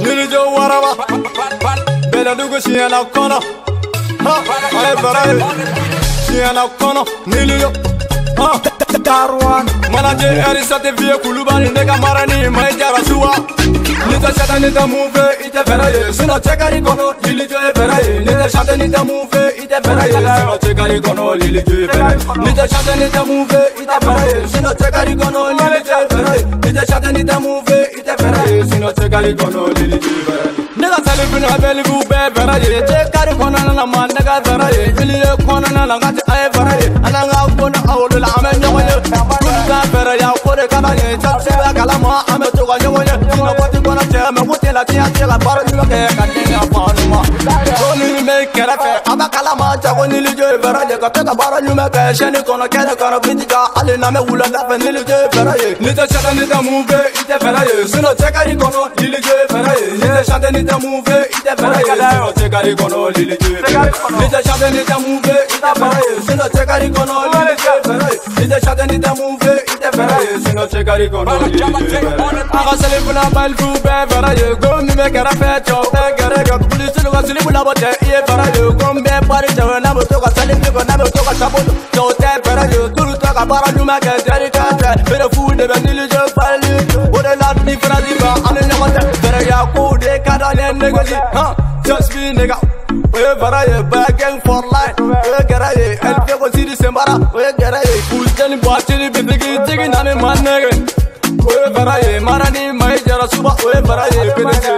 Nilijo waraba Bela dugu siena kono Ha Aye baraye Siena kono Nilijo Dar One Manaje Arisate vie kulubani Nega marani Mae jara suwa Nita shata nita move Ite beraye Sino chekari kono Nilijo e beraye Nita shata nita move Ite beraye Sino chekari kono Nilijo e beraye Nita shata nita move Ite beraye Sino chekari kono Nilijo e beraye Nita shata nita move Sino chekari kono Nilijo e beraye Nigga tell you na belly bu be beraye Chekari kono na ma nigga beraye Iliye kono na ngati ay beraye Ananga kono awulu la ame nyogoye Kulga beraye Kore kana ye Chapsi la kalama ame tuga nyogoye Sino poti kono che Me wuti la tia tia Baro nyo ke katinga panuma Koni me kerefe Aba kalama Chago nilijo e beraye Kapeka baro nyume ke Sheni kono kere kono Bitika Ali na me wula lafe nilijo e beraye Nita chata nita move Ite beraye Sino chekari kono Nilijo e beraye Nita chata nita move Ite beraye Sino chekari kono Nilijo e beraye Nita chata nita move Ite beraye Sino chekari kono Nilijo e beraye Nita chata nita move Ite beraye Sino chekari kono Nilijo e beraye Aga sali bula bail fu be beraye Gomi me kera fe cho Te gere ga Polisi luga sili bula bote Iye beraye Gombe pari Na toka sali na Cho te beraye Tulu toka bara ke ka te Bere fu de be nilijo fali Ode la di fradi ba Ane nyamote Bere ya ku de kada ne negoji Ha Just be nigga. Oye beraye Begging for life tigi nani manege Oye beraye Marani mai jara suba Penese juje